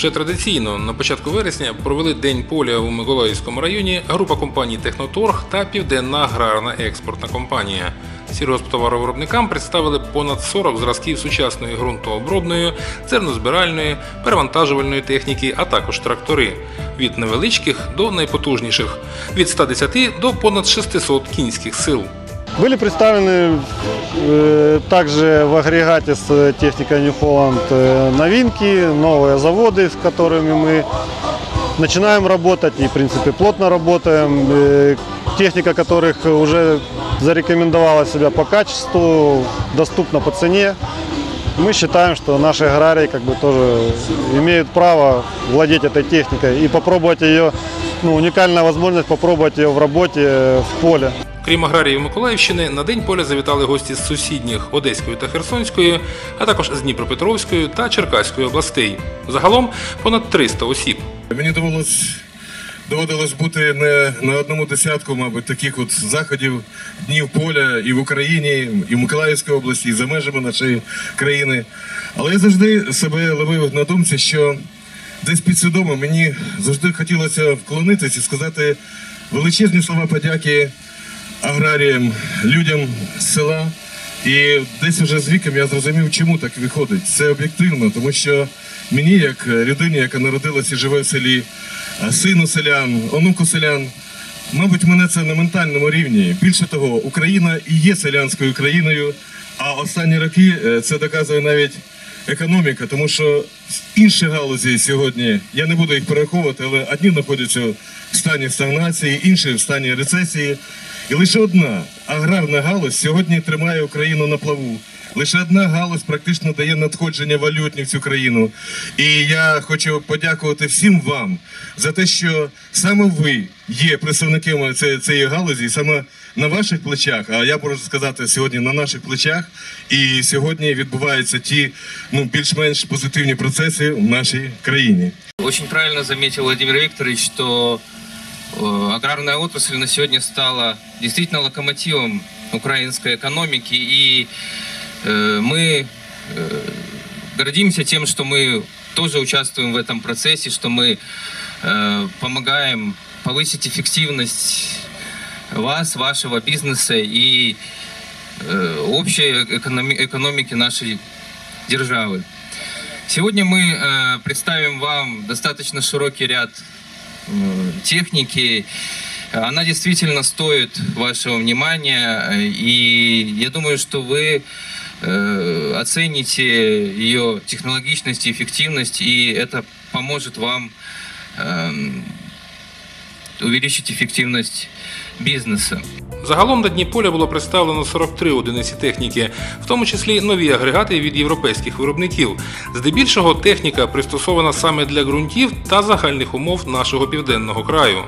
Вже традиційно на початку вересня провели День поля у Миколаївському районі група компаній Техноторг та Південна аграрна експортна компанія. Сільгосптоваровиробникам представили понад 40 зразків сучасної ґрунтообробної, зернозбиральної, перевантажувальної техніки, а також трактори від невеличких до найпотужніших від 110 до понад 600 кінських сил. Были представлены э, также в агрегате с техникой New Holland э, новинки, новые заводы, с которыми мы начинаем работать и, в принципе, плотно работаем. Э, техника которых уже зарекомендовала себя по качеству, доступна по цене. Мы считаем, что наши аграрии как бы тоже имеют право владеть этой техникой и попробовать ее, ну, уникальная возможность попробовать ее в работе э, в поле. Крім аграріїв Миколаївщини, на день поля завітали гості з сусідніх Одеської та Херсонської, а також з Дніпропетровської та Черкаської областей. Загалом понад 300 осіб. Мені довелось доводилось бути не на одному десятку, мабуть, таких от заходів днів поля і в Україні, і в Миколаївській області, і за межами нашої країни. Але я завжди себе ловив на думці, що десь підсвідомо мені завжди хотілося вклонитись і сказати величезні слова подяки аграріям, людям села. І десь вже з віком я зрозумів, чому так виходить. Це об'єктивно, тому що мені, як людині, яка народилася і живе в селі, сину селян, онуку селян, мабуть, мене це на ментальному рівні. Більше того, Україна і є селянською країною, а останні роки е, це доказує навіть економіка, тому що інші галузі сьогодні, я не буду їх перераховувати, але одні знаходяться в стані стагнації, інші в стані рецесії. І лише одна аграрна галузь сьогодні тримає Україну на плаву. Лише одна галузь практично дає надходження валютні в цю країну. І я хочу подякувати всім вам за те, що саме ви є представниками цієї, цієї галузі, і саме на ваших плечах, а я можу сказати сьогодні на наших плечах. І сьогодні відбуваються ті ну більш-менш позитивні процеси в нашій країні. Очень правильно заметил Владимир Викторович, что э, аграрная отрасль на сегодня стала действительно локомотивом украинской экономики, и э, мы э, гордимся тем, что мы тоже участвуем в этом процессе, что мы э, помогаем повысить эффективность вас, вашего бизнеса и э, общей экономи- экономики нашей державы. Сегодня мы э, представим вам достаточно широкий ряд э, техники. Она действительно стоит вашего внимания, и я думаю, что вы оцените ее технологичность и эффективность, и это поможет вам эм, увеличить эффективность бизнеса. Загалом на дні поля було представлено 43 одиниці техніки, в тому числі нові агрегати від європейських виробників. Здебільшого техніка пристосована саме для ґрунтів та загальних умов нашого південного краю.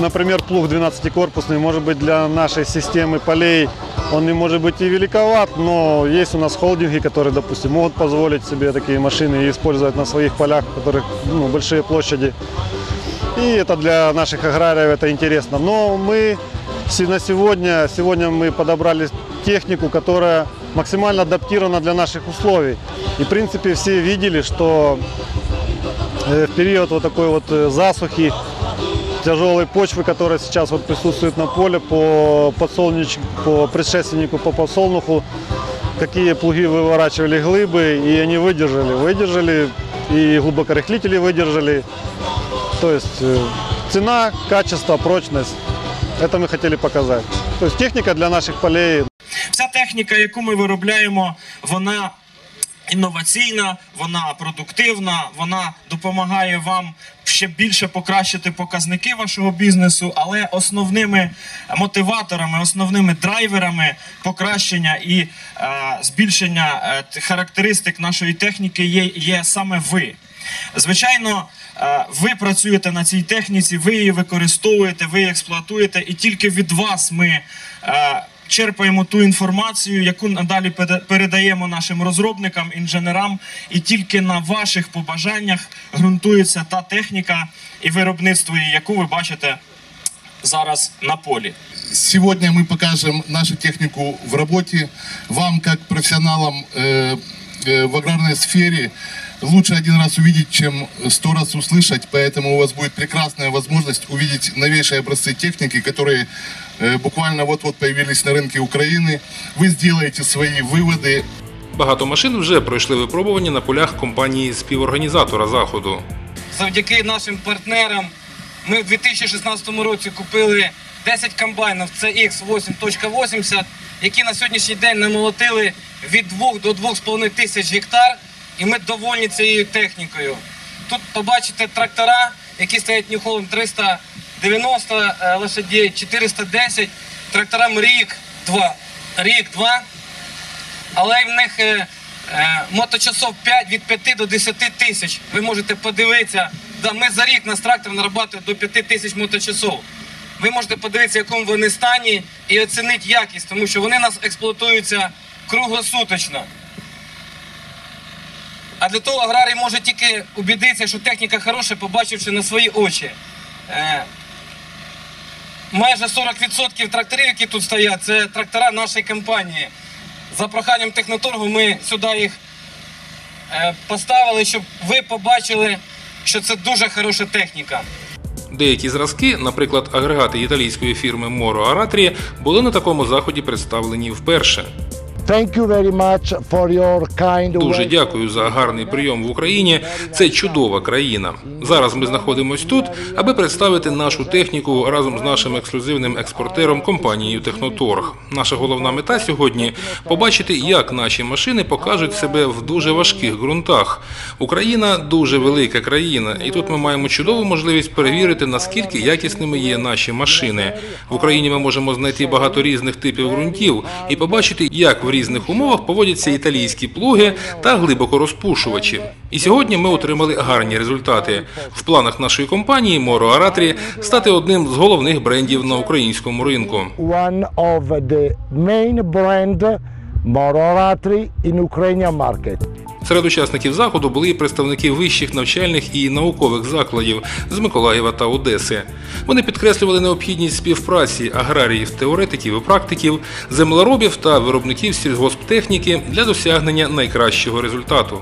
Например, плуг 12-корпусный может быть для нашей системы полей, он не может быть и великоват, но есть у нас холдинги, которые, допустим, могут позволить себе такие машины и использовать на своих полях, у которых ну, большие площади. И это для наших аграриев это интересно. Но мы на сегодня, сегодня мы подобрали технику, которая максимально адаптирована для наших условий. И, в принципе, все видели, что э, в период вот такой вот э, засухи тяжелой почвы, которая сейчас вот присутствует на поле по подсолнечнику, по предшественнику, по подсолнуху, какие плуги выворачивали глыбы, и они выдержали, выдержали, и глубокорыхлители выдержали. То есть э, цена, качество, прочность, это мы хотели показать. То есть техника для наших полей Вся техніка, яку ми виробляємо, вона інноваційна, вона продуктивна, вона допомагає вам ще більше покращити показники вашого бізнесу, але основними мотиваторами, основними драйверами покращення і е, збільшення е, т- характеристик нашої техніки є, є саме ви. Звичайно, е, ви працюєте на цій техніці, ви її використовуєте, ви її експлуатуєте, і тільки від вас ми е, черпаємо ту інформацію, яку надалі пере- передаємо нашим розробникам, інженерам, і тільки на ваших побажаннях ґрунтується та техніка і виробництво, її, яку ви бачите зараз на полі. Сегодня мы покажем нашу технику в работе. Вам, как профессионалам э, э, в аграрной сфере, лучше один раз увидеть, чем сто раз услышать, поэтому у вас будет прекрасная возможность увидеть новейшие образцы техники, которые э, буквально вот-вот появились на рынке Украины. Вы сделаете свои выводы, Багато машин вже пройшли випробування на полях компанії співорганізатора заходу. Завдяки нашим партнерам ми в 2016 році купили 10 комбайнів CX 8.80, які на сьогоднішній день намолотили від 2 до 2,5 тисяч гектар, і ми довольні цією технікою. Тут побачите трактора, які стоять Holland 390 е, лошадей, 410, тракторам рік, два, рік, два, але в них е, е, моточасов 5 від 5 до 10 тисяч. Ви можете подивитися. Да, ми за рік нас трактор нарабатує до 5 тисяч моточасов. Ви можете подивитися, в якому вони стані, і оцінити якість, тому що вони нас експлуатуються круглосуточно. А для того аграрій може тільки убідитися, що техніка хороша, побачивши на свої очі. Е, майже 40% тракторів, які тут стоять, це трактора нашої компанії. За проханням техноторгу ми сюди їх е, поставили, щоб ви побачили, що це дуже хороша техніка. Деякі зразки, наприклад, агрегати італійської фірми Moro Aratri, були на такому заході представлені вперше. Thank you very much for your kind Дуже дякую за гарний прийом в Україні. Це чудова країна. Зараз ми знаходимось тут, аби представити нашу техніку разом з нашим ексклюзивним експортером компанією Техноторг. Наша головна мета сьогодні побачити, як наші машини покажуть себе в дуже важких ґрунтах. Україна дуже велика країна, і тут ми маємо чудову можливість перевірити, наскільки якісними є наші машини. В Україні ми можемо знайти багато різних типів ґрунтів і побачити, як в різних умовах поводяться італійські плуги та глибокорозпушувачі. І сьогодні ми отримали гарні результати. В планах нашої компанії Moro Aratri стати одним з головних брендів на українському ринку. One in Ukrainian market. Серед учасників заходу були і представники вищих навчальних і наукових закладів з Миколаєва та Одеси. Вони підкреслювали необхідність співпраці аграріїв, теоретиків і практиків, землеробів та виробників сільгосптехніки для досягнення найкращого результату.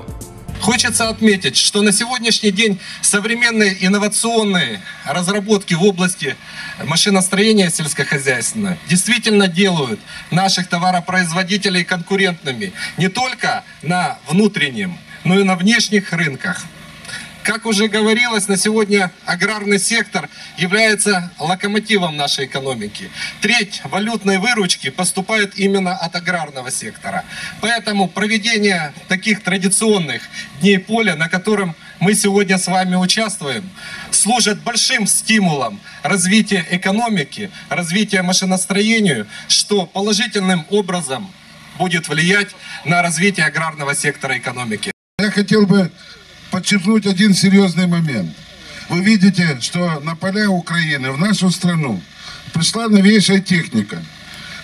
Хочется отметить, что на сегодняшний день современные инновационные разработки в области машиностроения сельскохозяйственного действительно делают наших товаропроизводителей конкурентными не только на внутреннем, но и на внешних рынках. Как уже говорилось, на сегодня аграрный сектор является локомотивом нашей экономики. Треть валютной выручки поступает именно от аграрного сектора. Поэтому проведение таких традиционных дней поля, на котором мы сегодня с вами участвуем, служит большим стимулом развития экономики, развития машиностроению, что положительным образом будет влиять на развитие аграрного сектора экономики. Я хотел бы подчеркнуть один серьезный момент. Вы видите, что на поля Украины, в нашу страну, пришла новейшая техника.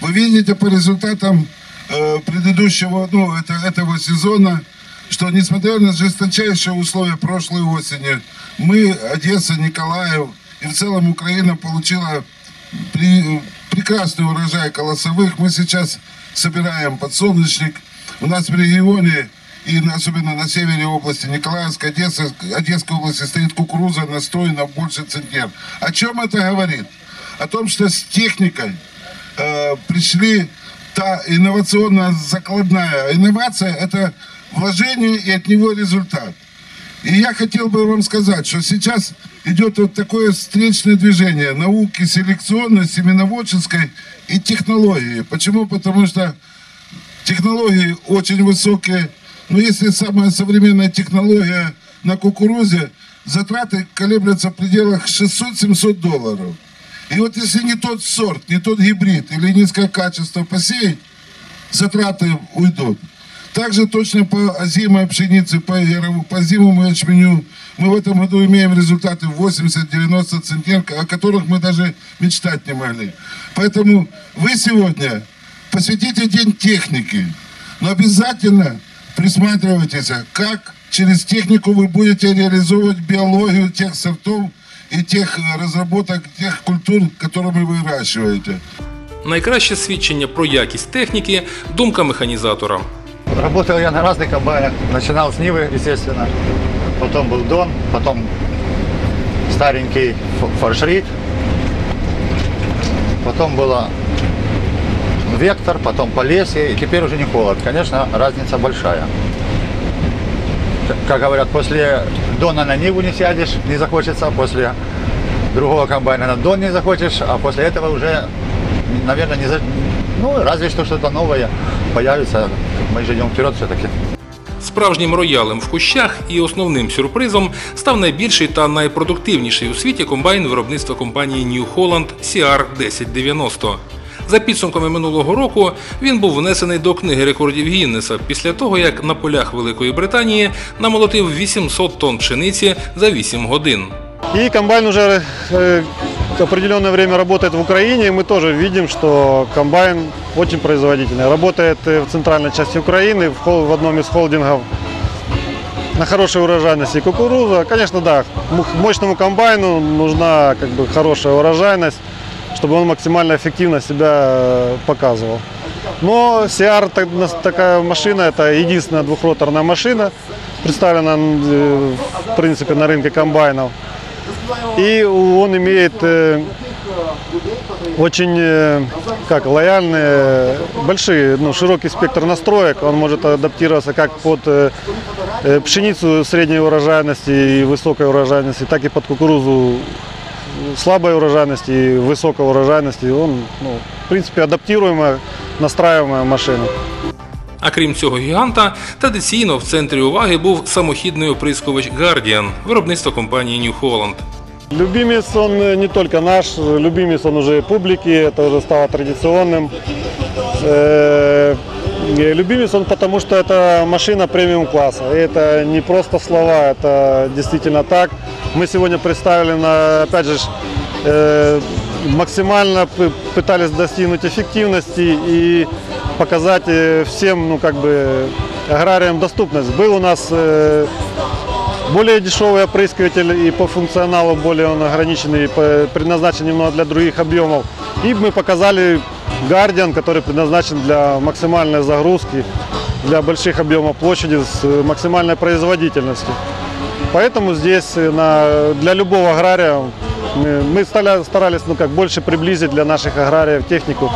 Вы видите по результатам э, предыдущего, ну, это, этого сезона, что несмотря на жесточайшие условия прошлой осени, мы, Одесса, Николаев и в целом Украина получила при- прекрасный урожай колосовых. Мы сейчас собираем подсолнечник. У нас в регионе и на- особенно на севере области Николаевской, Одессы, Одесской области стоит кукуруза настроена больше центнер. О чем это говорит? О том, что с техникой э, пришли та инновационная закладная. Инновация – это вложение и от него результат. И я хотел бы вам сказать, что сейчас идет вот такое встречное движение науки селекционной, семеноводческой и технологии. Почему? Потому что технологии очень высокие. Но если самая современная технология на кукурузе, затраты колеблются в пределах 600-700 долларов. И вот если не тот сорт, не тот гибрид или низкое качество посеять, затраты уйдут. Также точно по озимой пшенице, по, ярову- по зимовому ячменю мы в этом году имеем результаты 80-90 центнер, о которых мы даже мечтать не могли. Поэтому вы сегодня посвятите день техники, но обязательно присматривайтесь, как через технику вы будете реализовывать биологию тех сортов и тех э, разработок, тех культур, которыми вы выращиваете. Найкраще свідчення про якість техніки думка механізатора. Работал я на разных комбайнах. Начинал с Нивы, естественно. Потом был Дон, потом старенький Ф- форшрит. Потом было Вектор, потом Полесье, и теперь уже не холод. Конечно, разница большая. Как говорят, после Дона на Ниву не сядешь, не захочется, после другого комбайна на Дон не захочешь, а после этого уже, наверное, не за... Ну, разве что что-то новое появится. Мы же идем вперед все-таки. Справжнім роялем в кущах і основним сюрпризом став найбільший та найпродуктивніший у світі комбайн виробництва компанії New Holland CR1090. За підсумками минулого року він був внесений до книги рекордів Гіннеса після того, як на полях Великої Британії намолотив 800 тонн пшениці за 8 годин. И комбайн уже э, определенное время работает в Украине, и мы тоже видим, что комбайн очень производительный. Работает э, в центральной части Украины, в, хол- в одном из холдингов на хорошей урожайности кукуруза. Конечно, да, м- мощному комбайну нужна как бы хорошая урожайность, Чтобы он максимально эффективно себя э, показывал. Но CR такая машина, это единственная двухроторная машина, представлена э, в принципе на рынке комбайнов. И он имеет э, очень как лояльные, большие, ну, широкий спектр настроек. Он может адаптироваться как под пшеницу средней урожайности и высокой урожайности, так и под кукурузу слабой урожайности и высокой урожайности. Он, ну, в принципе, адаптируемая, настраиваемая машина. А крім цього гіганта, традиційно в центрі уваги був самохідний оприскувач Guardian виробництва компанії New Holland. Любимец он э, не только наш, любимец он уже и публики, это уже стало традиционным. Э, Любимец он потому, что это машина премиум класса. И это не просто слова, это действительно так. Мы сегодня представили, на, опять же, э, максимально пытались достигнуть эффективности и показать э, всем, ну как бы, аграриям доступность. Был у нас э, более дешевый опрыскиватель и по функционалу более он ограниченный, предназначен немного для других объемов. И мы показали Guardian, который предназначен для максимальной загрузки, для больших объемов площади с э, максимальной производительностью. Поэтому здесь э, на, для любого агрария мы, мы старались, старались ну, как, больше приблизить для наших аграриев технику